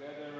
Together